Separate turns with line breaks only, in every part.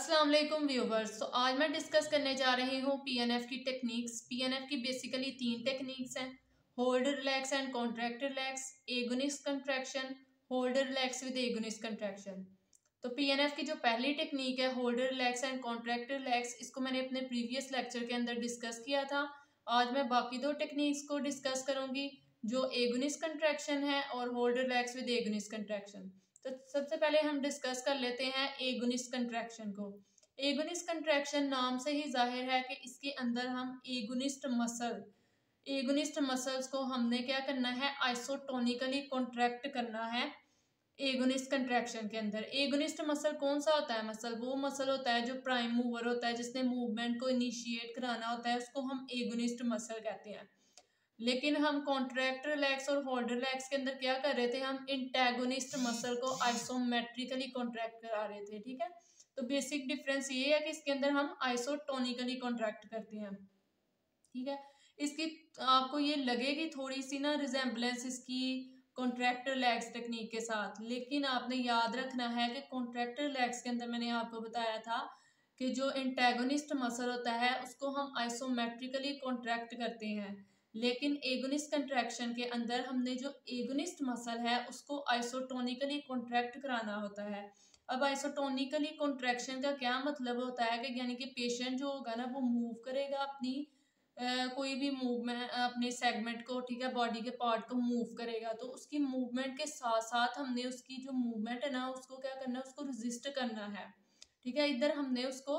वालेकुम व्यूवर्स तो आज मैं डिस्कस करने जा रही हूँ पीएनएफ की टेक्निक्स पीएनएफ की बेसिकली तीन टेक्निक्स हैं. Hold relax and contract relax agonist contraction hold relax with agonist contraction तो पीएनएफ की जो पहली टेक्निक है hold relax and contract relax इसको मैंने अपने प्रीवियस लेक्चर के अंदर डिस्कस किया था. आज मैं बाकी दो टेक्निक्स को डिस्कस करूँगी, जो एगोनिस्ट कंट्रैक्शन है और hold relax with agonist contraction तो सबसे पहले हम डिस्कस कर लेते हैं एगोनिस्ट कंट्रैक्शन को। एगोनिस्ट कंट्रैक्शन नाम से ही ज़ाहिर है कि इसके अंदर हम एगोनिस्ट मसल एगोनिस्ट मसल्स को हमने क्या करना है? आइसोटोनिकली कॉन्ट्रैक्ट करना है एगोनिस्ट कंट्रैक्शन के अंदर। एगोनिस्ट मसल कौन सा होता है? मसल वो मसल होता है जो प्राइम मूवर होता है, जिसने मूवमेंट को इनिशिएट कराना होता है, उसको हम एगोनिस्ट मसल कहते हैं। लेकिन हम कॉन्ट्रैक्ट रिलैक्स और होल्ड रिलैक्स के अंदर क्या कर रहे थे? हम इंटेगोनिस्ट मसल को आइसोमेट्रिकली कॉन्ट्रैक्ट करा रहे थे, ठीक है? तो बेसिक डिफरेंस ये है कि इसके अंदर हम आइसोटोनिकली कॉन्ट्रैक्ट करते हैं, ठीक है? इसकी, आपको ये लगेगी थोड़ी सी ना रिजेंबलेंस इसकी कॉन्ट्रैक्ट रिलैक्स टेक्निक के साथ, लेकिन आपने याद रखना है कि कॉन्ट्रैक्ट रिलैक्स के अंदर मैंने आपको बताया था कि जो इंटेगोनिस्ट मसल होता है, उसको हम आइसोमेट्रिकली कॉन्ट्रैक्ट करते हैं। लेकिन एगोनिस्ट कंट्रैक्शन के अंदर हमने जो एगोनिस्ट मसल है उसको आइसोटोनिकली कॉन्ट्रैक्ट कराना होता है। अब आइसोटोनिकली कॉन्ट्रैक्शन का क्या मतलब होता है कि यानी कि पेशेंट जो होगा ना वो मूव करेगा अपनी आ, कोई भी मूवमेंट अपने सेगमेंट को ठीक है बॉडी के पार्ट को मूव करेगा। तो उसकी मूवमेंट के साथ साथ हमने उसकी जो मूवमेंट है ना उसको क्या करना है उसको रजिस्ट करना है। ठीक है इधर हमने उसको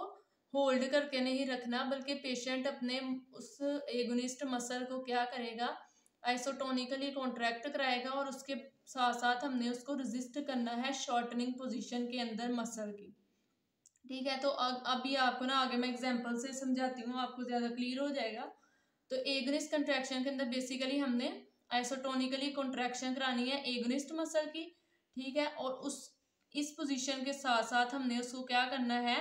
होल्ड करके नहीं रखना, बल्कि पेशेंट अपने उस एगोनिस्ट मसल को क्या करेगा? आइसोटोनिकली कॉन्ट्रैक्ट कराएगा और उसके साथ साथ हमने उसको रजिस्ट करना है शॉर्टनिंग पोजीशन के अंदर मसल की। ठीक है तो अभी आपको ना आगे मैं एग्जांपल से समझाती हूँ, आपको ज़्यादा क्लियर हो जाएगा। तो एगनिस्ट कंट्रैक्शन के अंदर बेसिकली हमने आइसोटोनिकली कॉन्ट्रैक्शन करानी है एगनिस्ट मसल की, ठीक है? और उस, इस पोजीशन के साथ साथ हमने उसको क्या करना है?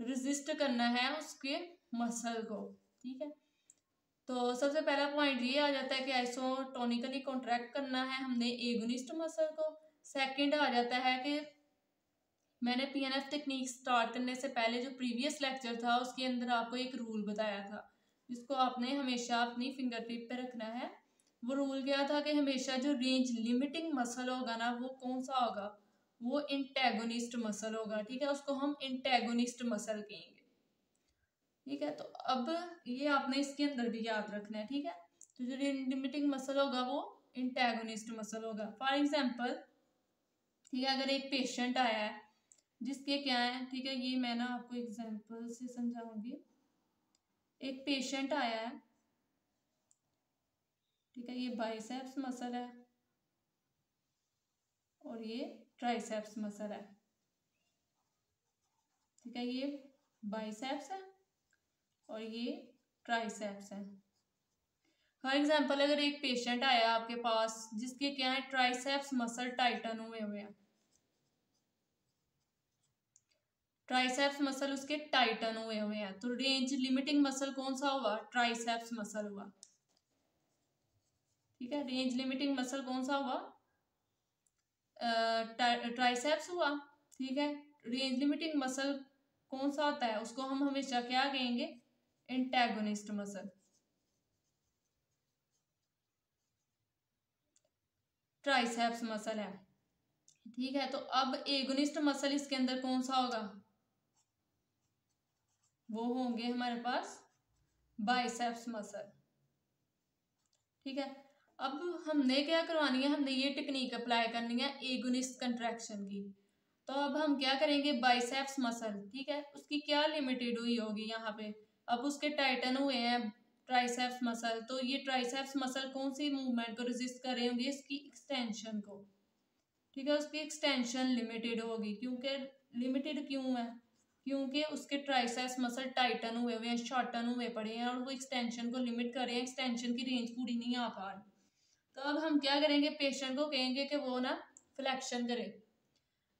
रिजिस्ट करना है उसके मसल को, ठीक है? तो सबसे पहला पॉइंट ये आ जाता है कि आइसोटोनिकली कॉन्ट्रैक्ट करना है हमने एगोनिस्ट मसल को। सेकंड आ जाता है कि मैंने पीएनएफ टेक्निक स्टार्ट करने से पहले जो प्रीवियस लेक्चर था, उसके अंदर आपको एक रूल बताया था, जिसको आपने हमेशा अपनी फिंगर टिप पे रखना है। वो रूल क्या था कि हमेशा जो रेंज लिमिटिंग मसल होगा ना, वो कौन सा होगा? वो इंटेगोनिस्ट मसल होगा, ठीक है? उसको हम इंटेगोनिस्ट मसल कहेंगे। ठीक है? तो अब ये आपने इसके अंदर भी याद रखना है, ठीक है? तो जो लिमिटिंग मसल होगा वो इंटेगोनिस्ट मसल होगा। फॉर एग्ज़ाम्पल ठीक है, अगर एक पेशेंट आया है, जिसके क्या है, ठीक है, ये मैं ना आपको एग्ज़ाम्पल से समझाऊँगी। एक पेशेंट आया है, ठीक है, ये बाइसेप्स मसल है, और ये ट्राइसेप्स मसल है। ठीक है, ये बाइसेप्स है और ये ट्राइसेप्स है। फॉर एग्ज़ाम्पल अगर एक पेशेंट आया आपके पास जिसके क्या है ट्राइसेप्स मसल टाइटन हुए हुए हैं। ट्राइसेप्स मसल उसके टाइटन हुए हुए हैं। तो रेंज लिमिटिंग मसल कौन सा हुआ? ट्राइसेप्स मसल हुआ। ठीक है रेंज लिमिटिंग मसल कौन सा हुआ? ट्राइसेप्स हुआ, ठीक है? रेंज लिमिटिंग मसल कौन सा होता है, उसको हम हमेशा क्या कहेंगे? इंटेगोनिस्ट मसल ट्राइसेप्स मसल है। ठीक है तो अब एगोनिस्ट मसल इसके अंदर कौन सा होगा? वो होंगे हमारे पास बाइसेप्स मसल ठीक है? अब हमने क्या करवानी है? हमने ये टेक्निक अप्लाई करनी है एगोनिस्ट कंट्रैक्शन की। तो अब हम क्या करेंगे? बाइसेप्स मसल ठीक है? उसकी क्या लिमिटेड हुई होगी यहाँ पे? अब उसके टाइटन हुए हैं ट्राइसेप्स मसल तो ये ट्राइसेप्स मसल कौन सी मूवमेंट को रेजिस्ट कर रहे होंगे? इसकी एक्सटेंशन को। ठीक है? उसकी एक्सटेंशन लिमिटेड होगी। क्योंकि लिमिटेड क्यों है? क्योंकि उसके ट्राइसेप्स मसल टाइटन हुए हुए हैं शॉर्टन हुए पड़े हैं और वो एक्सटेंशन को लिमिट कर रहे हैं। एक्सटेंशन की रेंज पूरी नहीं आ पा रही। तो अब हम क्या करेंगे? पेशेंट को कहेंगे कि वो ना फ्लैक्शन करे।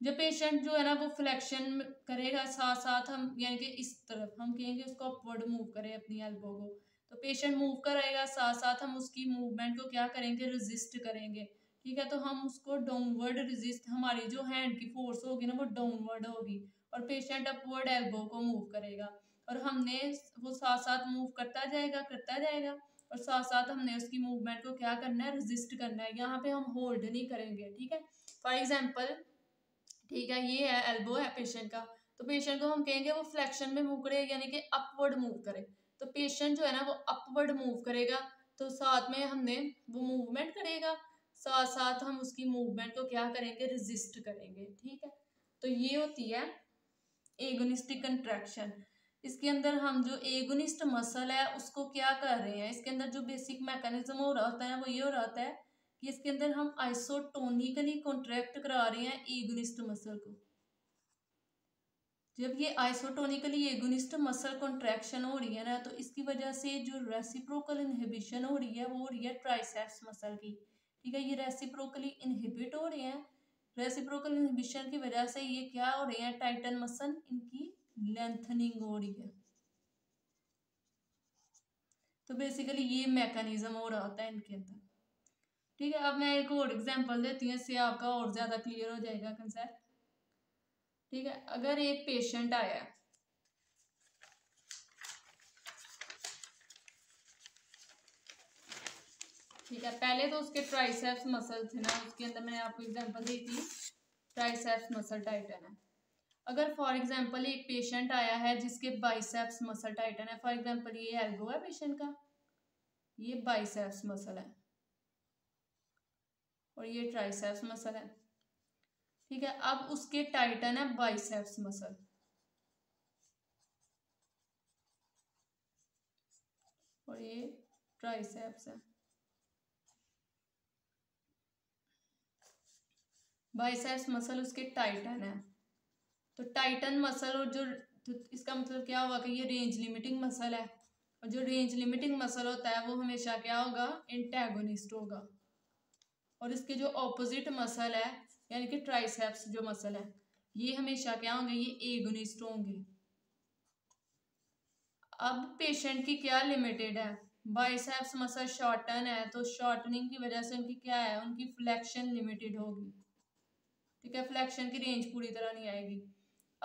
जब पेशेंट जो है ना, वो फ्लैक्शन करेगा साथ साथ हम यानी कि इस तरफ़ हम कहेंगे उसको अपवर्ड मूव करें अपनी एल्बो को। तो पेशेंट मूव करेगा साथ साथ हम उसकी मूवमेंट को क्या करेंगे? रजिस्ट करेंगे। ठीक है? तो हम उसको डाउनवर्ड रजिस्ट हमारी जो हैंड की फोर्स होगी ना, वो डाउनवर्ड होगी और पेशेंट अपवर्ड एल्बो को मूव करेगा। और हमने वो साथ साथ मूव करता जाएगा करता जाएगा। और साथ साथ हमने उसकी मूवमेंट को क्या करना है? रजिस्ट करना है। यहाँ पे हम होल्ड नहीं करेंगे, ठीक है? फॉर एग्ज़ाम्पल ठीक है, ये है एल्बो है पेशेंट का। तो पेशेंट को हम कहेंगे वो फ्लैक्शन में मूव करे, यानी कि अपवर्ड मूव करे। तो पेशेंट जो है ना, वो अपवर्ड मूव करेगा तो साथ में हमने वो मूवमेंट करेगा। साथ साथ हम उसकी मूवमेंट को क्या करेंगे? रजिस्ट करेंगे, ठीक है? तो ये होती है एगोनिस्टिक कंट्रैक्शन इसके अंदर हम जो एगोनिस्ट मसल है, उसको क्या कर रहे हैं? इसके अंदर जो बेसिक मैकेनिज्म हो रहा है वो ये हो रहा है कि इसके अंदर हम आइसोटोनिकली कॉन्ट्रैक्ट करा रहे हैं एगोनिस्ट मसल को। जब ये आइसोटोनिकली एगोनिस्ट मसल कॉन्ट्रैक्शन हो रही है ना तो इसकी वजह से जो रेसिप्रोकल इनहिबिशन हो रही है, वो हो रही है ट्राइसेप्स मसल की। ठीक है, ये रेसिप्रोकली इनहिबिट हो रहे हैं। रेसिप्रोकल इनहिबिशन की वजह से ये क्या हो रहे हैं? टाइटन मसल इनकी लेंथनिंग हो रही है। तो बेसिकली ये मैकेनिज्म हो रहा होता है इनके अंदर। ठीक है, अब मैं एक और एग्जांपल देती हूँ, इससे आपका और ज़्यादा क्लियर हो जाएगा कंसेप्ट ठीक है, अगर एक पेशेंट आया। ठीक है, पहले तो उसके ट्राइसेप्स मसल थे ना, उसके अंदर मैंने आपको एग्जांपल दी थी। ट्राइसेप्स मसल टाइटन है। अगर फॉर एग्जांपल एक पेशेंट आया है जिसके बाइसेप्स मसल टाइटन है फॉर एग्जांपल ये एल्बो है पेशेंट का? ये बाइसेप्स मसल है। और ये ट्राइसेप्स मसल है। ठीक है, अब उसके टाइटन है बाइसेप्स मसल और ये ट्राइसेप्स है। बाइसेप्स मसल उसके टाइटन है तो टाइटन मसल और जो तो इसका मतलब क्या होगा कि ये रेंज लिमिटिंग मसल है। और जो रेंज लिमिटिंग मसल होता है, वो हमेशा क्या होगा? इंटेगोनिस्ट होगा। और इसके जो ऑपोजिट मसल है, यानी कि ट्राइसेप्स जो मसल है, ये हमेशा क्या होंगे? ये एगोनिस्ट होंगे। अब पेशेंट की क्या लिमिटेड है? बाइसेप्स मसल शॉर्टन है तो शॉर्टनिंग की वजह से उनकी क्या है? उनकी फ्लैक्शन लिमिटेड होगी। ठीक है? फ्लैक्शन की रेंज पूरी तरह नहीं आएगी।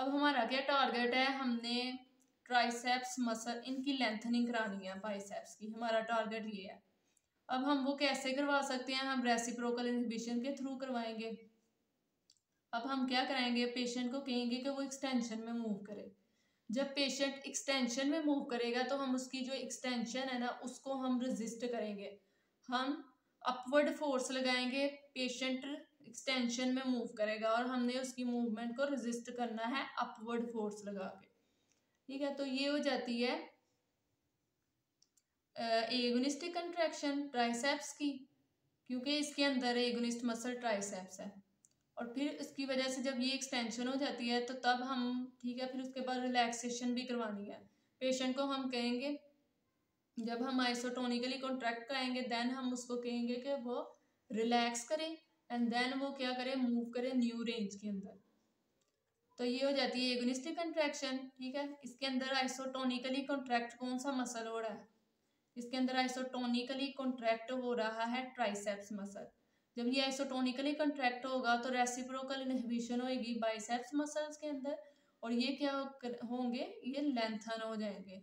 अब हमारा क्या टारगेट है? हमने ट्राइसेप्स मसल इनकी लेंथनिंग करानी है बाइसेप्स की। हमारा टारगेट ये है। अब हम वो कैसे करवा सकते हैं? हम रेसिप्रोकल इनहिबिशन के थ्रू करवाएँगे। अब हम क्या कराएँगे? पेशेंट को कहेंगे कि वो एक्सटेंशन में मूव करे। जब पेशेंट एक्सटेंशन में मूव करेगा तो हम उसकी जो एक्सटेंशन है ना, उसको हम रजिस्ट करेंगे। हम अपवर्ड फोर्स लगाएँगे पेशेंट एक्सटेंशन में मूव करेगा और हमने उसकी मूवमेंट को रजिस्ट करना है अपवर्ड फोर्स लगा के। ठीक है तो ये हो जाती है एगोनिस्टिक कंट्रैक्शन ट्राइसेप्स की, क्योंकि इसके अंदर एगोनिस्ट मसल ट्राइसेप्स है। और फिर इसकी वजह से जब ये एक्सटेंशन हो जाती है तो तब हम, ठीक है, फिर उसके बाद रिलैक्सेशन भी करवानी है। पेशेंट को हम कहेंगे, जब हम आइसोटोनिकली कॉन्ट्रैक्ट कराएँगे देन हम उसको कहेंगे कि वो रिलैक्स करें। एंड देन वो क्या करे? मूव करे न्यू रेंज के अंदर। तो ये हो जाती है एगोनिस्टिक कंट्रैक्शन ठीक है? इसके अंदर आइसोटोनिकली कॉन्ट्रैक्ट कौन सा मसल हो रहा है? इसके अंदर आइसोटोनिकली कॉन्ट्रैक्ट हो रहा है ट्राइसेप्स मसल जब ये आइसोटोनिकली कॉन्ट्रैक्ट होगा तो रेसिप्रोकल इनहिबिशन होगी बाइसेप्स मसल्स के अंदर और ये क्या होंगे? ये लेंथन हो जाएँगे।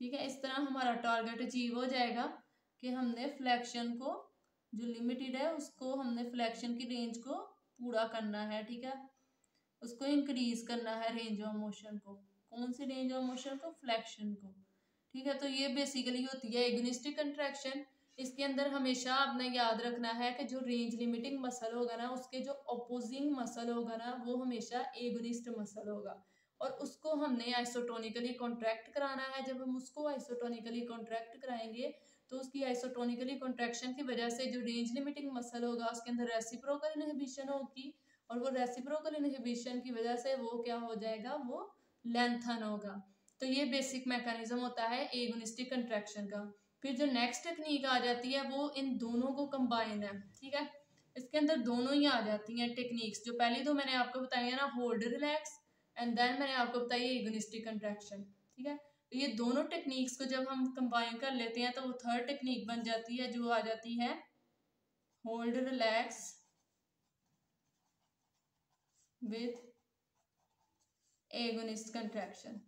ठीक है? इस तरह हमारा टारगेट अचीव हो जाएगा कि हमने फ्लैक्शन को जो लिमिटेड है, उसको हमने फ्लैक्शन की रेंज को पूरा करना है, ठीक है? उसको इंक्रीज करना है रेंज ऑफ़ मोशन को। कौन सी रेंज ऑफ़ मोशन को? फ्लैक्शन को। ठीक है? तो ये बेसिकली होती है एग्निस्टिक कंट्रैक्शन इसके अंदर हमेशा आपने याद रखना है कि जो रेंज लिमिटिंग मसल होगा ना, उसके जो अपोजिंग मसल होगा ना, वो हमेशा एगनिस्ट मसल होगा। और उसको हमने आइसोटोनिकली कॉन्ट्रैक्ट कराना है। जब हम उसको आइसोटोनिकली कॉन्ट्रैक्ट कराएँगे तो उसकी आइसोटोनिकली कॉन्ट्रैक्शन की वजह से जो रेंज लिमिटिंग मसल होगा, उसके अंदर रेसिप्रोकल इनहिबिशन होगी और वो रेसिप्रोकल इनहिबिशन की वजह से वो क्या हो जाएगा? वो लेंथन होगा। तो ये बेसिक मैकेनिज्म होता है एगोनिस्टिक कंट्रैक्शन का। फिर जो नेक्स्ट टेक्निक आ जाती है, वो इन दोनों को कंबाइन है, ठीक है? इसके अंदर दोनों ही आ जाती हैं टेक्निक्स जो पहली तो मैंने आपको बताई है ना होल्ड रिलैक्स एंड देन मैंने आपको बताई है एगोनिस्टिक कंट्रैक्शन ठीक है? तो ये दोनों टेक्निक्स को जब हम कंबाइन कर लेते हैं तो वो थर्ड टेक्निक बन जाती है, जो आ जाती है hold relax with agonist contraction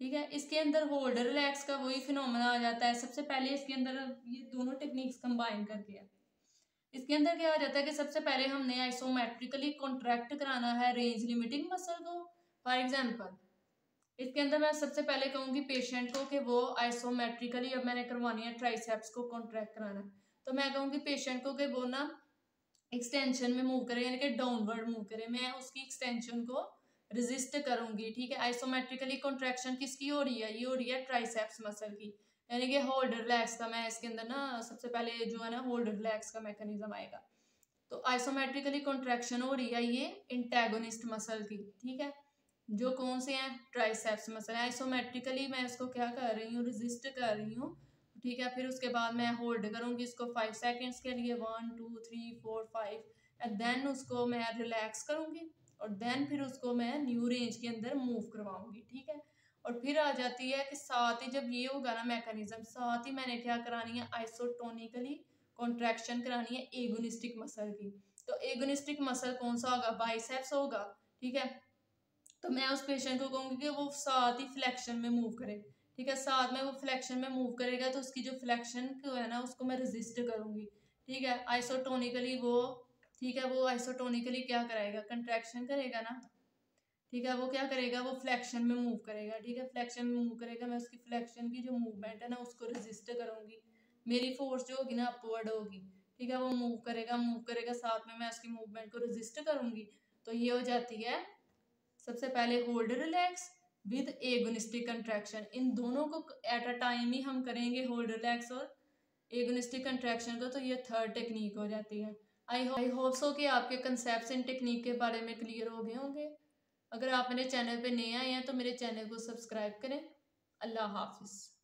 ठीक है? इसके अंदर होल्डर रिलैक्स का वही फिनोमेना आ जाता है। सबसे पहले इसके अंदर ये दोनों टेक्निक्स कंबाइन करके है। इसके अंदर क्या आ जाता है कि सबसे पहले हमने आइसोमेट्रिकली कॉन्ट्रैक्ट कराना है रेंज लिमिटिंग मसल को। फॉर एग्जांपल इसके अंदर मैं सबसे पहले कहूँगी पेशेंट को कि वो आइसोमेट्रिकली अब मैंने करवानी है ट्राइसेप्स को कॉन्ट्रैक्ट कराना। तो मैं कहूँगी पेशेंट को कि वो ना एक्सटेंशन में मूव करे, यानी कि डाउनवर्ड मूव करे। मैं उसकी एक्सटेंशन को रेजिस्ट करूँगी, ठीक है? आइसोमेट्रिकली कॉन्ट्रैक्शन किसकी हो रही है? ये हो रही है ट्राइसेप्स मसल की। यानी कि होल्ड रिलैक्स का मैं इसके अंदर ना सबसे पहले जो है ना होल्ड रिलैक्स का मैकेनिज्म आएगा। तो आइसोमेट्रिकली कॉन्ट्रैक्शन हो रही है ये इंटेगोनिस्ट मसल की, ठीक है? जो कौन से हैं? ट्राइसेप्स मसल आइसोमेट्रिकली मैं इसको क्या कर रही हूँ? रजिस्ट कर रही हूँ, ठीक है? फिर उसके बाद मैं होल्ड करूँगी इसको फाइव सेकेंड्स के लिए one two three four five and then उसको मैं रिलैक्स करूँगी और देन फिर उसको मैं न्यू रेंज के अंदर मूव करवाऊँगी, ठीक है? और फिर आ जाती है कि साथ ही जब ये होगा ना मैकेनिज्म साथ ही मैंने क्या करानी है? आइसोटोनिकली कॉन्ट्रैक्शन करानी है एगोनिस्टिक मसल की। तो एगोनिस्टिक मसल कौन सा होगा? बाइसेप्स होगा, ठीक है? तो मैं उस पेशेंट को कहूँगी कि वो साथ ही फ्लैक्शन में मूव करे, ठीक है? साथ में वो फ्लैक्शन में मूव करेगा तो उसकी जो फ्लैक्शन है ना, उसको मैं रजिस्ट करूँगी, ठीक है? आइसोटोनिकली वो, ठीक है? वो आइसोटोनिकली क्या कराएगा? कंट्रैक्शन करेगा ना? ठीक है, वो क्या करेगा, वो फ्लैक्शन में मूव करेगा, ठीक है फ्लैक्शन में मूव करेगा, मैं उसकी फ्लैक्शन की जो मूवमेंट है ना, उसको रजिस्ट करूँगी, मेरी फोर्स जो होगी ना अपवर्ड होगी, ठीक है, वो मूव करेगा मूव करेगा, साथ में मैं उसकी मूवमेंट को रजिस्ट करूँगी तो ये हो जाती है, सबसे पहले hold relax with agonistic contraction इन दोनों को एट अ टाइम ही हम करेंगे होल्ड रिलैक्स और एगोनिस्टिक कंट्रैक्शन को तो ये थर्ड टेक्निक हो जाती है। आई आई होप सो कि आपके कंसेप्ट एंड टेक्निक के बारे में क्लियर हो गए होंगे। अगर आप मेरे चैनल पे नए आए हैं तो मेरे चैनल को सब्सक्राइब करें। अल्लाह हाफिज़।